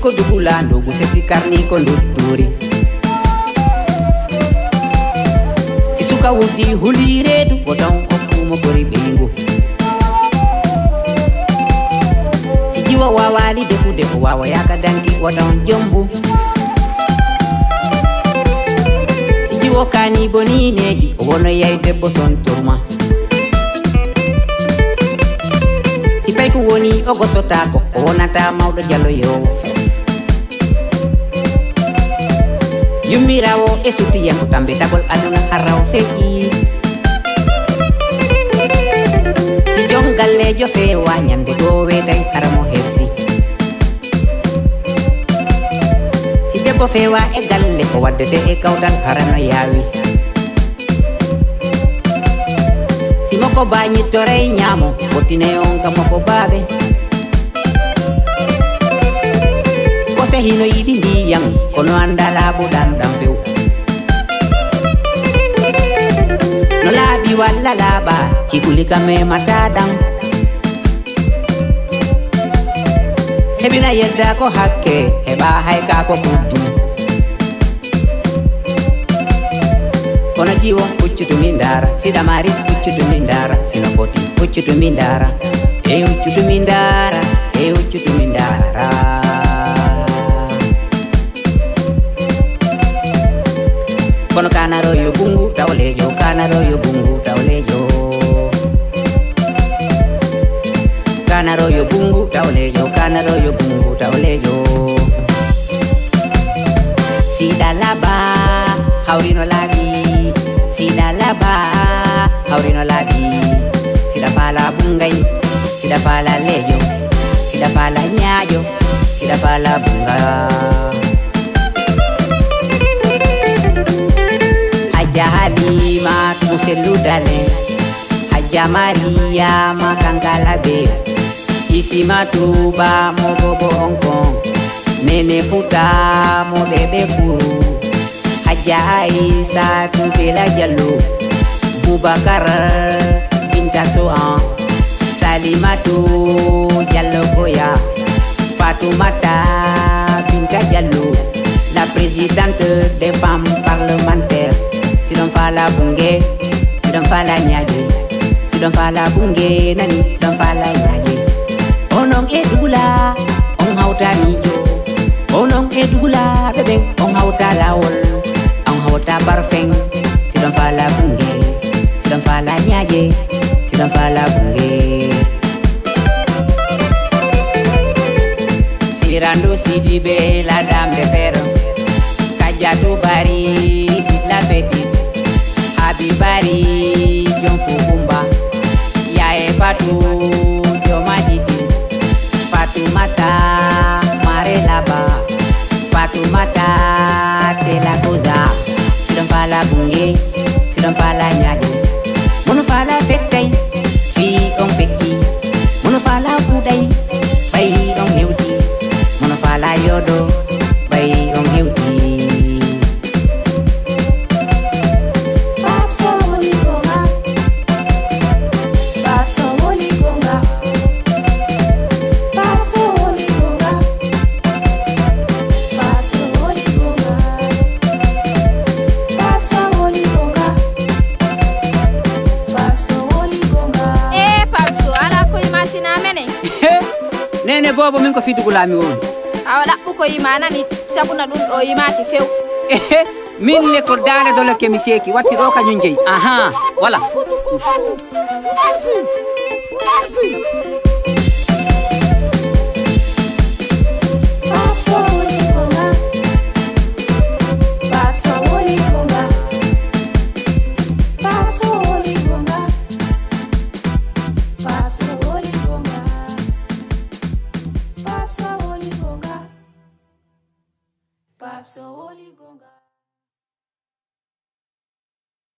ko dugula ndugu sesi karni ko ndutturi si suka wuddi huliredu woton hokkuma bori ɓeygu si jiwa wawali defude o wawa yaka danki woton jombu si jiwo kani boninedi o wono yey debbo son turma woni o gosotako o wonata mawɗo dialloyowo fes yummirawo e suttiyanko tambe tagol aduna harraw feƴƴi si jom gallejo fewa ñande go wetay haramo hersi si. Debbo fewa e galle ko waddete e kawdal harano yaawi nyambo banyitorei nyamo botineyonka moko babe. Kose hino yiɗi ndiyam kono andalabo ɗanɗan few no laaɓi walla laaɓa cikuli ka memata ɗan heɓina yedda ko hakke heɓa hayka ko kuddu. Kono jiwo kuccutumin ndara sida mari huccutumi ndara sino foti huccutumi ndara e huccutumi ndara e huccutumi ndara kono kanaro yo bungu tawlejo kanaro yo bungu tawlejo kanaro yo bungu tawlejo kanaro yo bungu tawlejo sida laba hawrino siɗa laba hawrino laaɓi siɗa fala bungay siɗa fala lejo siɗa fala ñaaƴo siɗa fala bunga. Hajja halima tumo selludale hajja mariyama kankalaɓe isima tuba mogobo onkon nene futa moɗeɓe kuru hajja aisa tubela jallo boubacar binta soan salimatu jallo goya. Fatoumata binta jallo la présidente des femmes parlementaires siɗon fala bunge siɗon fala ñaaje siɗon fala bunge nani siɗon fala ñaaje onon e dugula on hawta miijo onon e dugula ɓeɓe on hawta lawol hawta barfeng siɗon fala bunge siɗon fala ñaaje siɗon fala bunge sirandu sidi ɓe ladamde fere kajatu bari la petite habibari jom fukumba yaye fatu jomadidi fatumata mare laba. Fatumata tela para la fe. Nene bobo min ko fitugulami won awa ɗaɓɓu ko yima nani sabuna ɗum ɗo yimaki few min le ko dande dole kemi seeki watti ɗo kañum jeyi aha voilà so holy gonga.